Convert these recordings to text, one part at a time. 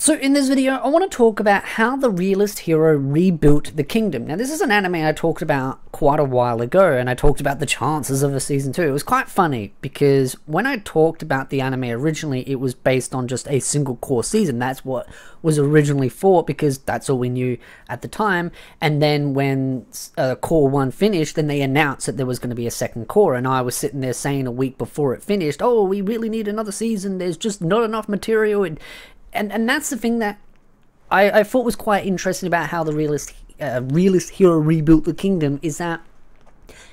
So in this video, I want to talk about how the realist hero rebuilt the kingdom. Now this is an anime I talked about quite a while ago, and I talked about the chances of a season 2. It was quite funny, because when I talked about the anime originally, it was based on just a single core season. That's what was originally for, because that's all we knew at the time. And then when uh, core 1 finished, then they announced that there was going to be a second core, and I was sitting there saying a week before it finished, oh, we really need another season, there's just not enough material, and and and that's the thing that I, I thought was quite interesting about how the realist uh, realist hero rebuilt the kingdom is that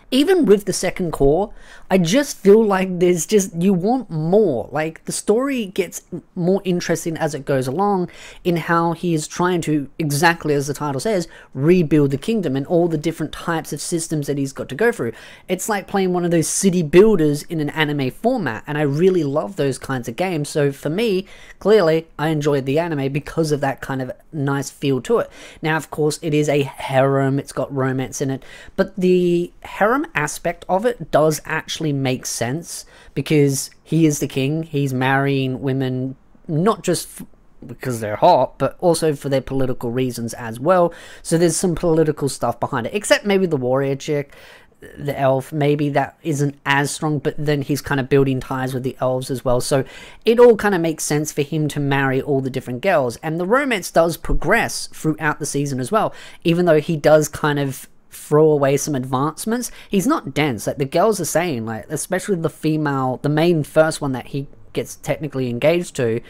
even with the second core, I just feel like there's just, you want more. Like, the story gets more interesting as it goes along in how he is trying to, exactly as the title says, rebuild the kingdom and all the different types of systems that he's got to go through. It's like playing one of those city builders in an anime format, and I really love those kinds of games. So for me, clearly, I enjoyed the anime because of that kind of nice feel to it. Now, of course, it is a harem, it's got romance in it, but the harem aspect of it does actually make sense because he is the king. He's marrying women not just because they're hot, but also for their political reasons as well. So there's some political stuff behind it, except maybe the warrior chick the elf maybe that isn't as strong but then he's kind of building ties with the elves as well so it all kind of makes sense for him to marry all the different girls and the romance does progress throughout the season as well even though he does kind of throw away some advancements. He's not dense. Like the girls are saying, like especially the female, the main first one that he gets technically engaged to,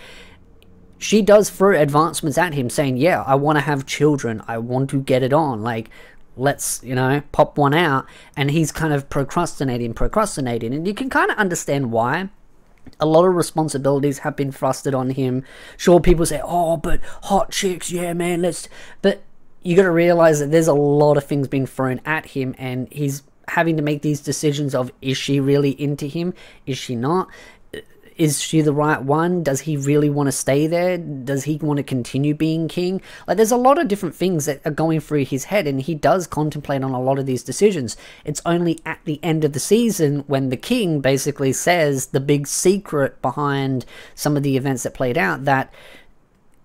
she does throw advancements at him, saying, "Yeah, I want to have children. I want to get it on. Like." Let's, you know, pop one out. And he's kind of procrastinating, procrastinating. And you can kind of understand why a lot of responsibilities have been thrusted on him. Sure, people say, "Oh, but hot chicks, yeah, man, let's." But you got to realize that there's a lot of things being thrown at him, and he's having to make these decisions of is she really into him? Is she not? Is she the right one? Does he really want to stay there? Does he want to continue being king? Like, there's a lot of different things that are going through his head, and he does contemplate on a lot of these decisions. It's only at the end of the season when the king basically says the big secret behind some of the events that played out that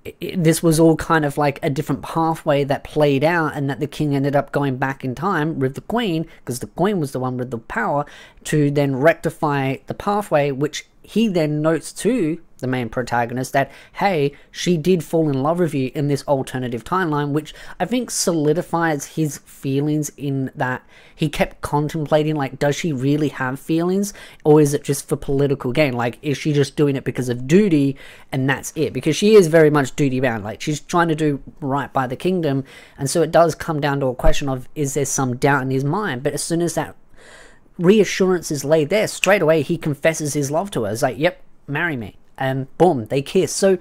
it, this was all kind of like a different pathway that played out, and that the king ended up going back in time with the queen, because the queen was the one with the power, to then rectify the pathway, which he then notes to the main protagonist that, hey, she did fall in love with you in this alternative timeline, which I think solidifies his feelings in that he kept contemplating, like, does she really have feelings? Or is it just for political gain? Like, is she just doing it because of duty and that's it? Because she is very much duty bound. Like, she's trying to do right by the kingdom. And so it does come down to a question of, is there some doubt in his mind? But as soon as that reassurance is laid there, straight away he confesses his love to her. It's like, yep, marry me and boom, they kiss. So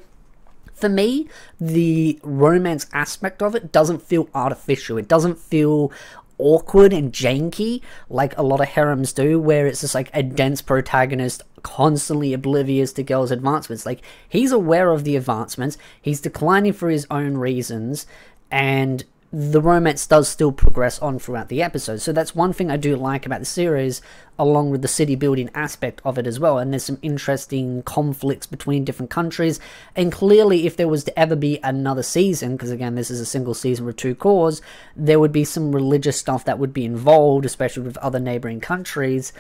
for me, the romance aspect of it doesn't feel artificial. It doesn't feel awkward and janky like a lot of harems do, where it's just like a dense protagonist constantly oblivious to girls' advancements. Like, he's aware of the advancements, he's declining for his own reasons, and the romance does still progress on throughout the episode. So that's one thing I do like about the series, along with the city building aspect of it as well. And there's some interesting conflicts between different countries. And clearly, if there was to ever be another season, because again, this is a single season with two cores, there would be some religious stuff that would be involved, especially with other neighboring countries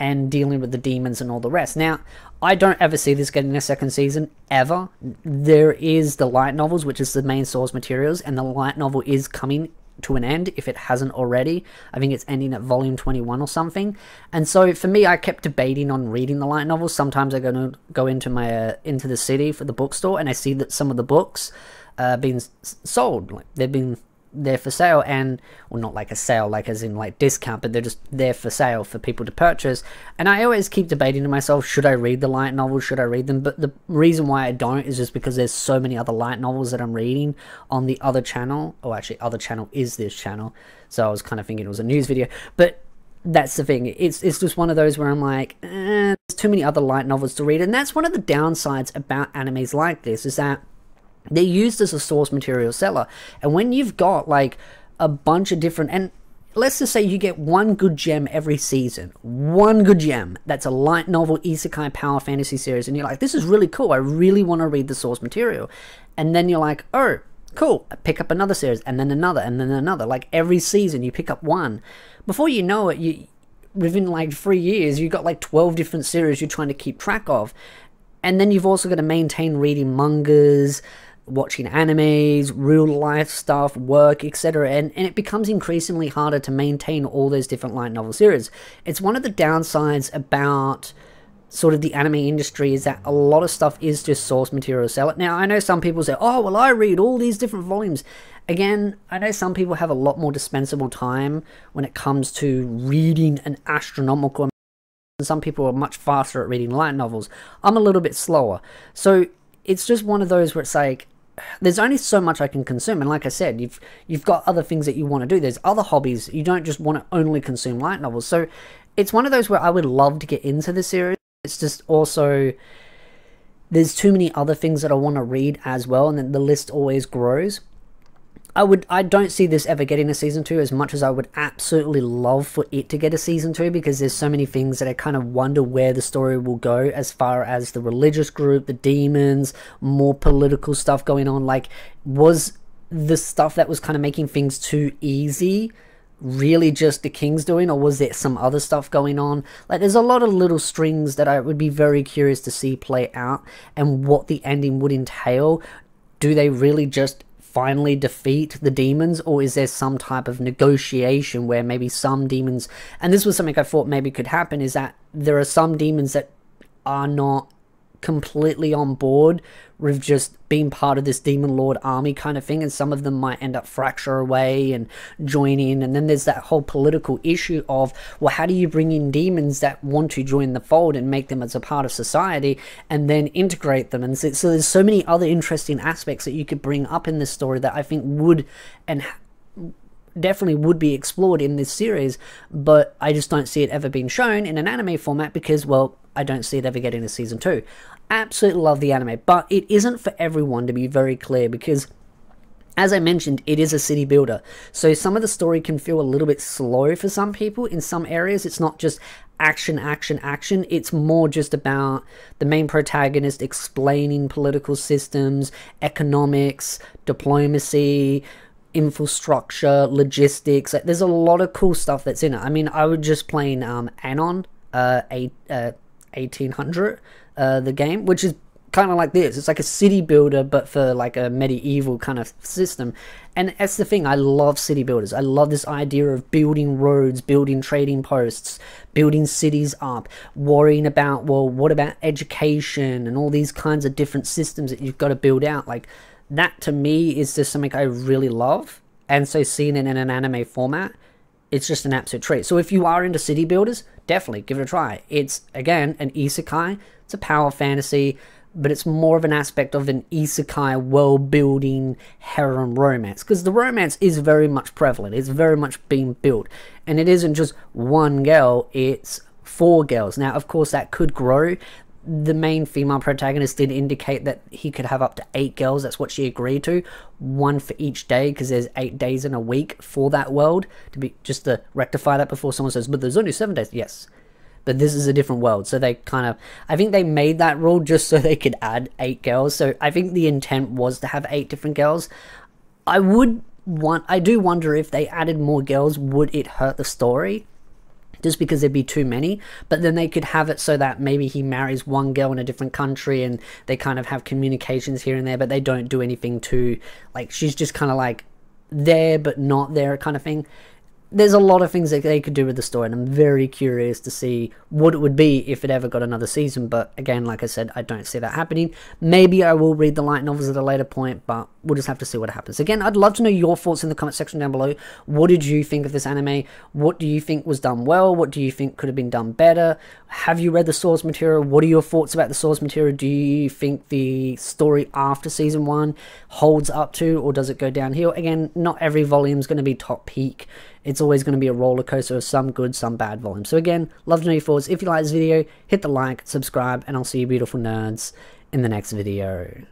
and dealing with the demons and all the rest. Now, I don't ever see this getting a second season, ever. There is the light novels, which is the main source materials, and the light novel is coming to an end if it hasn't already. I think it's ending at volume 21 or something. And so for me, I kept debating on reading the light novels. Sometimes I go to go into my uh, into the city for the bookstore, and I see that some of the books uh, being sold. Like they've been they're for sale and well not like a sale like as in like discount but they're just there for sale for people to purchase. And i always keep debating to myself should i read the light novels? Should i read them? But the reason why i don't is just because there's so many other light novels that i'm reading on the other channel. Oh actually other channel is this channel. So i was kind of thinking it was a news video. But that's the thing. It's it's just one of those where i'm like eh, there's too many other light novels to read. And that's one of the downsides about animes like this is that they're used as a source material seller. And when you've got like a bunch of different and let's just say you get one good gem every season, one good gem that's a light novel isekai power fantasy series, and you're like, this is really cool. I really want to read the source material. And then you're like, oh, cool. I pick up another series, and then another, and then another. Like every season, you pick up one. Before you know it, you within like three years, you've got like 12 different series you're trying to keep track of. And then you've also got to maintain reading mangas, watching animes, real life stuff, work, etc. And, and it becomes increasingly harder to maintain all those different light novel series. It's one of the downsides about sort of the anime industry is that a lot of stuff is just source material to sell it. Now, I know some people say, oh, well, I read all these different volumes. Again, I know some people have a lot more dispensable time when it comes to reading an astronomical amount. Some people are much faster at reading light novels. I'm a little bit slower. So it's just one of those where it's like, there's only so much I can consume, and like I said, you've you've got other things that you want to do. There's other hobbies. You don't just want to only consume light novels. So it's one of those where I would love to get into the series. It's just also there's too many other things that I want to read as well, and then the list always grows. I would I don't see this ever getting a season two as much as I would absolutely love for it to get a season two because there's so many things that I kind of wonder where the story will go as far as the religious group, the demons, more political stuff going on. Like, was the stuff that was kind of making things too easy really just the king's doing or was there some other stuff going on like there's a lot of little strings that i would be very curious to see play out and what the ending would entail do they really just finally defeat the demons or is there some type of negotiation where maybe some demons and this was something i thought maybe could happen is that there are some demons that are not completely on board with just being part of this demon lord army kind of thing and some of them might end up fracture away and join in. And then there's that whole political issue of well how do you bring in demons that want to join the fold and make them as a part of society and then integrate them? And so, so there's so many other interesting aspects that you could bring up in this story that i think would and definitely would be explored in this series, but I just don't see it ever being shown in an anime format because, well, I don't see it ever getting a season two. Absolutely love the anime, but it isn't for everyone to be very clear because as I mentioned, it is a city builder. So some of the story can feel a little bit slow for some people. In some areas, it's not just action, action, action. It's more just about the main protagonist explaining political systems, economics, diplomacy, infrastructure, logistics. There's a lot of cool stuff that's in it. I mean, I was just playing um, Anno, uh, eight, uh, 1800, uh, the game, which is kind of like this. It's like a city builder, but for like a medieval kind of system. And that's the thing. I love city builders. I love this idea of building roads, building trading posts, building cities up, worrying about, well, what about education and all these kinds of different systems that you've got to build out. Like, that to me is just something I really love. And so seeing it in an anime format, it's just an absolute treat. So if you are into city builders, definitely give it a try. It's again an isekai. It's a power fantasy, but it's more of an aspect of an isekai world building harem romance because the romance is very much prevalent. It's very much being built, and it isn't just one girl. It's four girls. Now, of course, that could grow the main female protagonist did indicate that he could have up to eight girls. That's what she agreed to, one for each day, because there's eight days in a week for that world. To be just to rectify that before someone says, "But there's only seven days." Yes, but this is a different world, so they kind of. I think they made that rule just so they could add eight girls. So I think the intent was to have eight different girls. I would want. I do wonder if they added more girls, would it hurt the story? Just because there'd be too many. But then they could have it so that maybe he marries one girl in a different country and they kind of have communications here and there, but they don't do anything to, like, she's just kind of like there but not there kind of thing there's a lot of things that they could do with the story, and I'm very curious to see what it would be if it ever got another season. But again, like I said, I don't see that happening. Maybe I will read the light novels at a later point, but we'll just have to see what happens. Again, I'd love to know your thoughts in the comment section down below. What did you think of this anime? What do you think was done well? What do you think could have been done better? Have you read the source material? What are your thoughts about the source material? Do you think the story after season one holds up to, or does it go downhill? Again, not every volume is going to be top peak it's always going to be a roller coaster of some good, some bad volume. So again, love to know your. If you like this video, hit the like, subscribe, and I'll see you beautiful nerds in the next video.